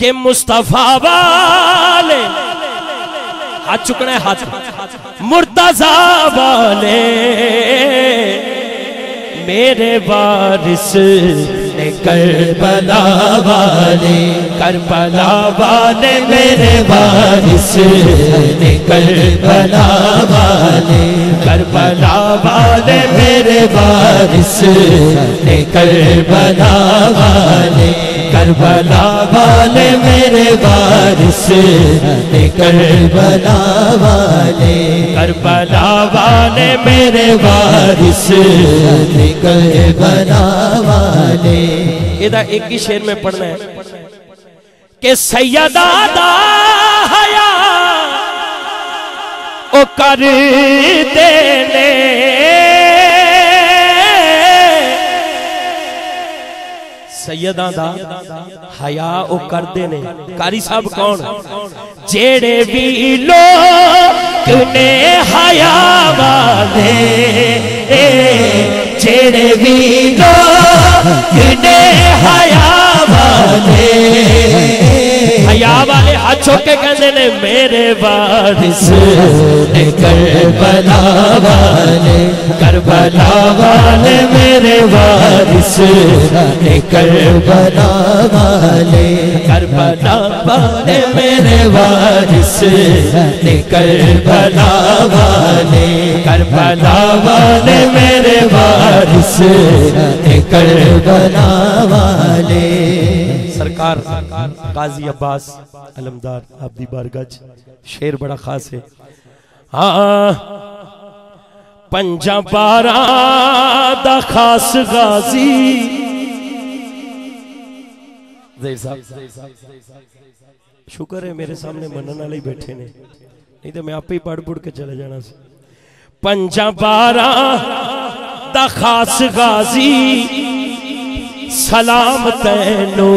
के मुस्तफ़ा वाले। हाथ चुकने, हाथ। मुर्तजा वाले। मेरे वारिस ने करबला वाले। करबला वाले, मेरे वारिस ने करबला वाले। करबला वाले, मेरे वारिस ने करबला वाले। करबला वाले मेरे वारिस ने करबला वाले करबला वाले मेरे वारिस ने करबला वाले ਇਹਦਾ ਇੱਕ ਹੀ ਸ਼ੇਰ ਮੈਂ ਪੜਨਾ ਹੈ ਕਿ ਸੈਯਦਾ ਦਾ ਹਯਾ ਉਹ ਕਰਦੇ ਨੇ सैयदा दा हया ओ करदे ने। कारी साहब कौन? जेड़े भी लोग ने हया वाले जेड़े भी लोग ने हया वाले हया वाले हाथ चौके कहते ने मेरे वारिस। करबला वाले करबला वाले मेरे वारिस। करबला वाले करबला वाले मेरे वारिस। करबला वाले करबला वाले मेरे वारिस। करबला वाले सरकार काजी अब्बास, अलमदार आपदी बारगज, शेर बड़ा खास है। हाँ पंजा बारा दा खास गाजी। शुक्र है मेरे सामने मनन वाले बैठे ने। नहीं तो मैं आप ही पढ़ पुढ़ के चले जाना पंजा बारा दा खास गाजी सलाम तैनो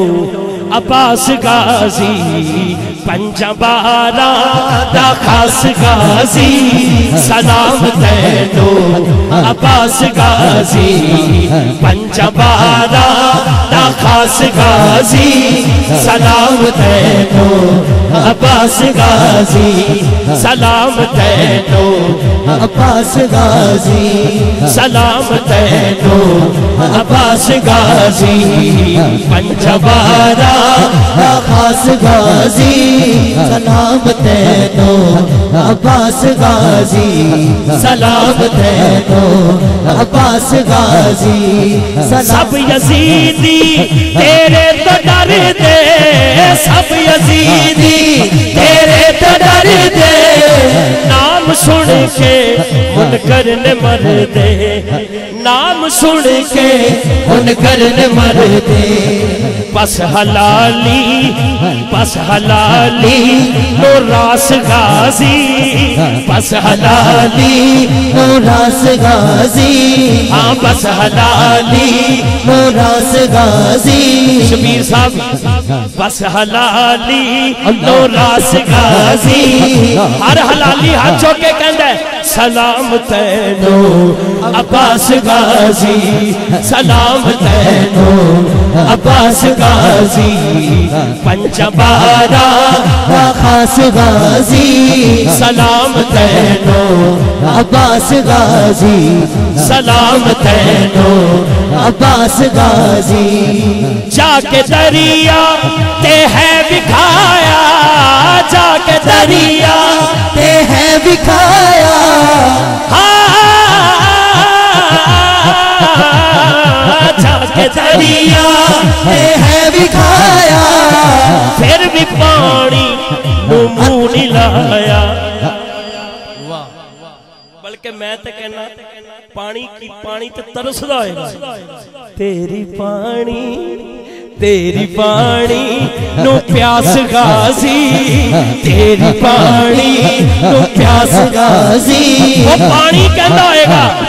अब्बास गाजी। पंजबारा दा खास गाजी, सलाम तैनो अब्बास गाजी। पंजबारा दा खास गाजी, सलाम तैनो अब्बास गाजी, सलाम तैनो अब्बास गाजी, सलाम तैनो अब्बास गाजी। पंजबारा खास गाजी। सलाम तैनो अब्बास गाजी। सलाम तैनो अब्बास गाजी। सब यजीदी, तेरे तो डर दे। सब यजीदी, तेरे तो डर दे। नाम सुन के मुनकर ने मर दे। नाम सुन के मुनकर ने मर दे। बस हलाली बस हलाली नो रास गाजी। बस हलाली नो रास गाजी। हाँ बस हलाली नो रास गाजी। शबीर साहब बस हलाली, नो रास गाजी। हर हलाली हाथ चौके कहंदा सलाम तैनो अब्बास गाजी। सलाम तैनो अब्बास गाजी। पंचबारा खास गाजी। सलाम तैनो अब्बास गाजी। सलाम तैनो अब्बास गाजी। जाके दरिया ते है बिखाया जाके दरिया ते है बिखाया। जाके दरिया ते है बिखाया। फिर भी पानी मुँह लाया। बल्कि मैं तो कहना पानी की पानी तो तरसदा होएगा तेरी पानी तेरी पानी नु प्यास गाजी तेरी पानी नु प्यास गाजी वो पानी कहता होएगा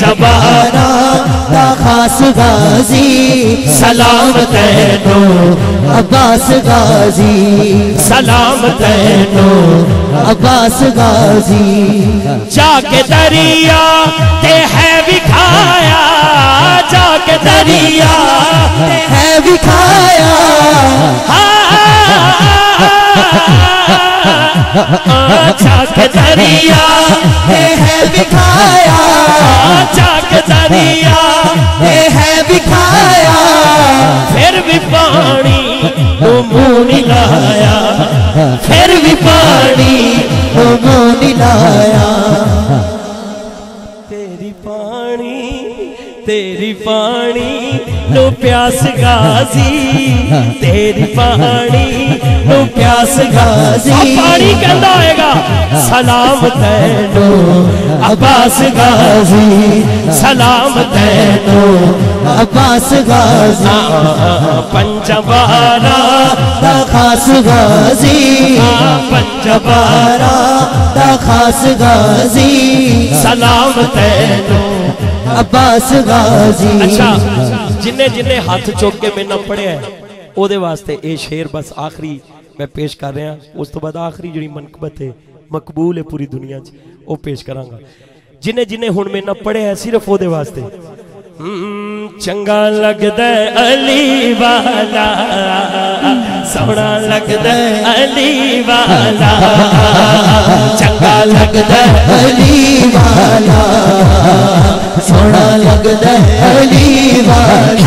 दा खास गाजी, सलाम तैनो अब्बास गाजी। सलाम तैनो अब्बास गाजी। जाके दरिया, ते है विखाया जाके दरिया है विखाया जाके दरिया है विखाया जाके दरिया है विखाया फिर भी पानी तो मुँह लाया। फिर भी पानी होमो निलाया तेरी पानी तेरी पानी नो प्यास गाजी। तेरी पानी ਪਿਆਸ ਗਾਜ਼ੀ। ਪਾਣੀ ਕਹਿੰਦਾ ਹੋਏਗਾ ਸਲਾਮ ਤੈਨੂੰ ਅਬਾਸ ਗਾਜ਼ੀ। ਸਲਾਮ ਤੈਨੂੰ ਅਬਾਸ ਗਾਜ਼ੀ। ਪੰਜਵਾਰਾ ਦਾ ਖਾਸ ਗਾਜ਼ੀ। ਪੰਜਵਾਰਾ ਦਾ ਖਾਸ ਗਾਜ਼ੀ। ਸਲਾਮ ਤੈਨੂੰ। ਅਬਾਸ ਗਾਜ਼ੀ। ਅੱਛਾ ਜਿੰਨੇ ਜਿੰਨੇ ਹੱਥ ਚੁੱਕ ਕੇ ਮੈਨਾਂ ਪੜਿਆ ਉਹਦੇ ਵਾਸਤੇ ਇਹ ਸ਼ੇਰ ਬਸ ਆਖਰੀ ਮੈਂ ਪੇਸ਼ ਕਰ ਰਿਹਾ। ਉਸ ਤੋਂ ਬਾਅਦ ਆਖਰੀ ਜਿਹੜੀ ਮਨਕਬਤ ਹੈ, ਮਕਬੂਲ ਹੈ ਪੂਰੀ ਦੁਨੀਆ 'ਚ, ਉਹ ਪੇਸ਼ ਕਰਾਂਗਾ। ਜਿਨੇ ਜਿਨੇ ਹੁਣ ਮੇਰੇ ਨਾਲ ਪੜਿਆ ਸਿਰਫ ਉਹਦੇ ਵਾਸਤੇ। ਚੰਗਾ ਲੱਗਦਾ ਅਲੀ ਵਾਲਾ। ਸੋਹਣਾ ਲੱਗਦਾ ਅਲੀ ਵਾਲਾ। ਚੰਗਾ ਲੱਗਦਾ ਅਲੀ ਵਾਲਾ। ਸੋਹਣਾ ਲੱਗਦਾ ਅਲੀ ਵਾਲਾ।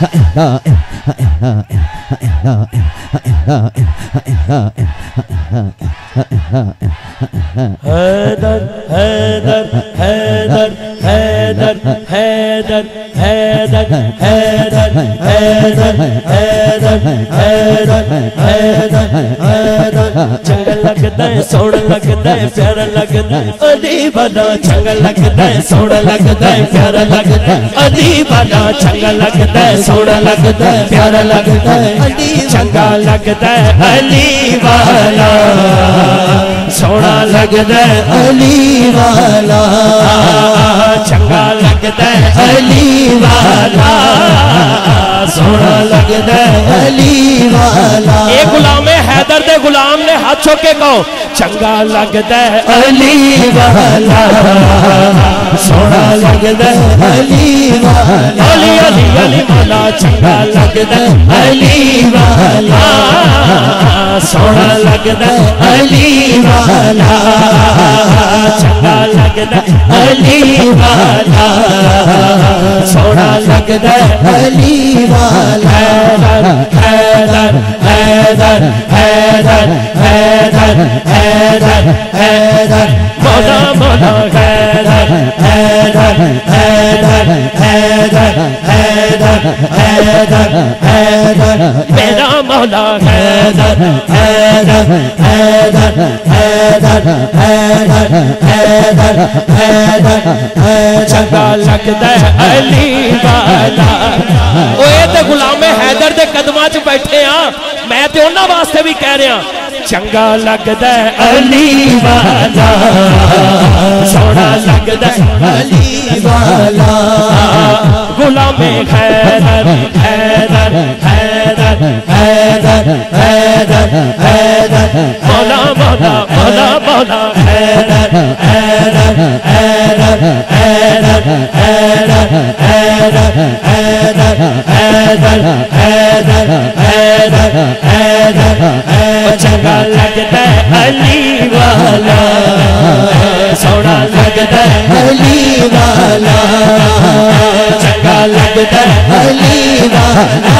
Ha! Ha! Ha! Ha! Haider Haider Haider Haider Haider Haider Haider Haider Haider Haider Haider चंगा लगदा है सोहना लगदा है प्यारा लगदा है अली बड़ा चंगा लगदा है सोहना लगदा है प्यारा लगदा है अली बड़ा चंगा लगदा है सोहना लगदा है प्यारा लगदा है चंगा लगता है अली वाला सोना लगता है अली वाला चंगा लगता है अली वाला सोना लगता है अली वाला ये गुलाम हैदर दे गुलाम ने हाथ छो कहो, चंगा लगता है अली वाला सोना लगता है अली अली अली अली वाला, चंगा लगता है अली सोना लगता है अली चंगा लगता है बाधा हैदर हैदर हैदर हैदर हैदर हैदर। बोलो बोलो हैदर हैदर हैदर हैदर हैदर हैदर हैदर मेरा मौला हैदर हैदर हैदर हैदर हैदर हैदर हैदर चंगा लगता है अली वाला कदमों च बैठे हाँ मैं तो उन्होंने वास्ते भी कह रहा चंगा लगता है अली वाला सोना लगता अली वाला हैदर हैदर हैदर मौला मौला मौला मौला हैदर हैदर हैदर हैदर हैदर हैदर हैदर हैदर हैदर हैदर हैदर अच्छा लगता है अली वाला सोना लगता है अली वाला चंगा लगता है अली वाला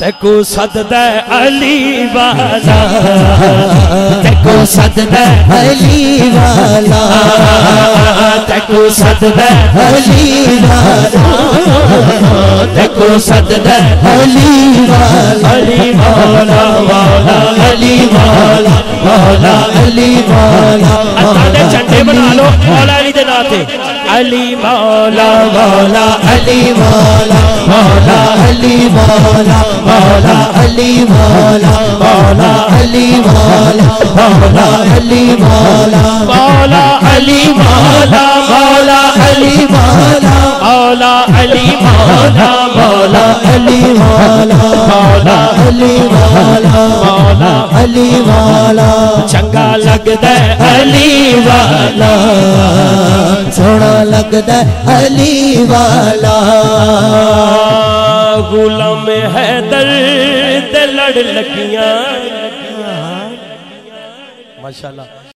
तेको सददा अली वाला। तेको सददा अली वाला। तेको सददा अली वाला। तेको सददा अली वाला। अली मौला मौला अली वाला मौला अली वाला। दे झंडे बना लो मौला अली दे नाम ते अली मौला मौला अली वाला मौला अली वाला मौला अली वाला मौला अली वाला मौला अली वाला मौला अली मौला मौला अली वाला मौला अली मौला मौला अली वाला मौला अली वाला मौला अली वाला चंगा लगता है अली वाला सोना लगदा अली वाला गुलाम है दर्द लड़ लगिया। माशाल्लाह।